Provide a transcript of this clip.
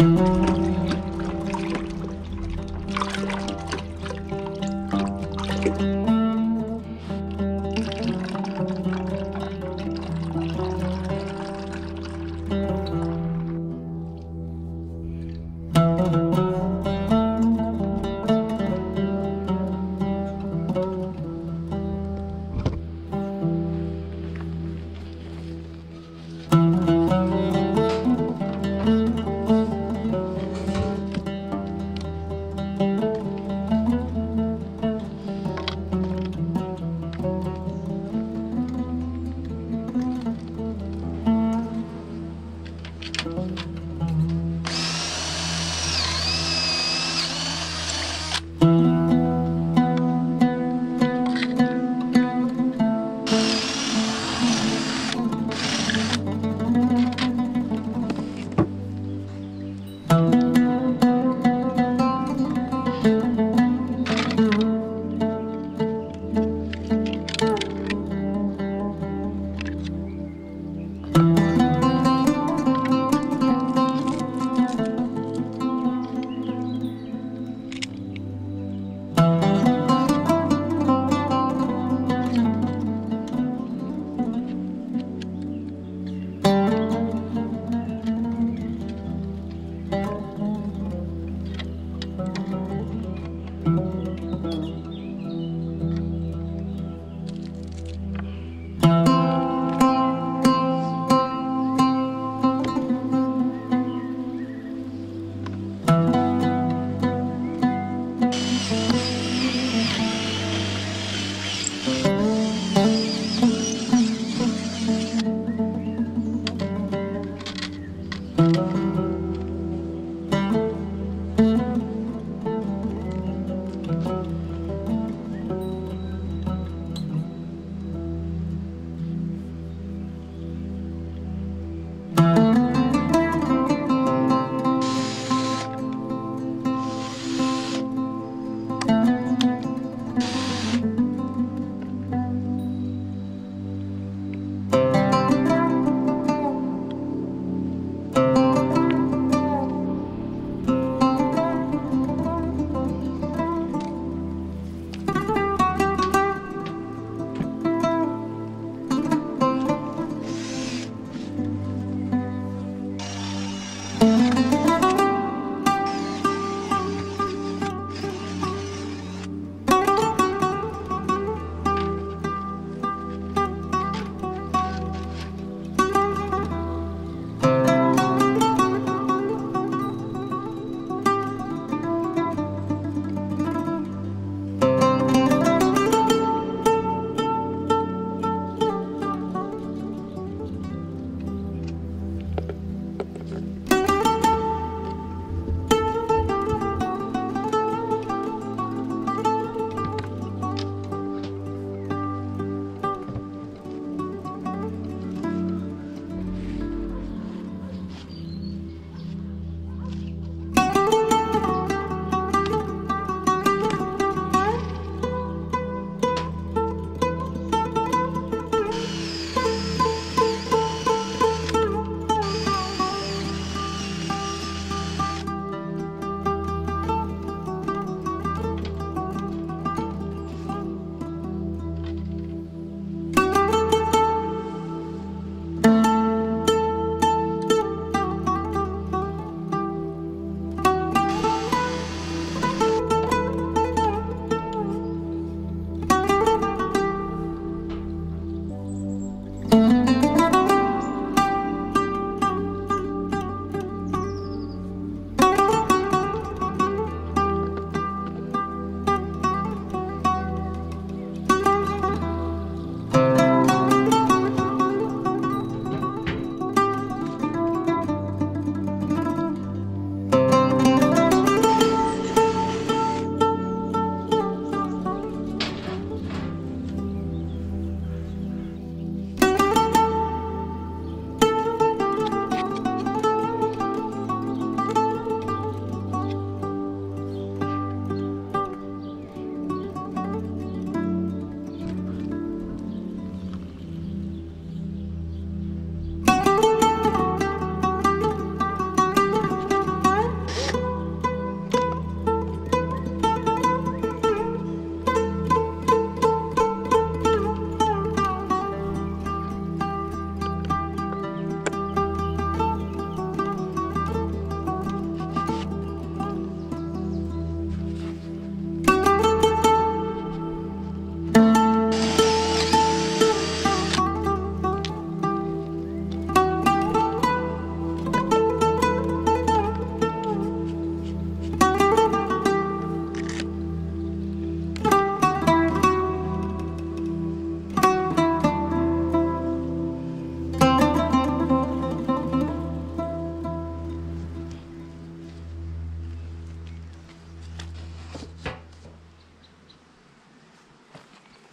Música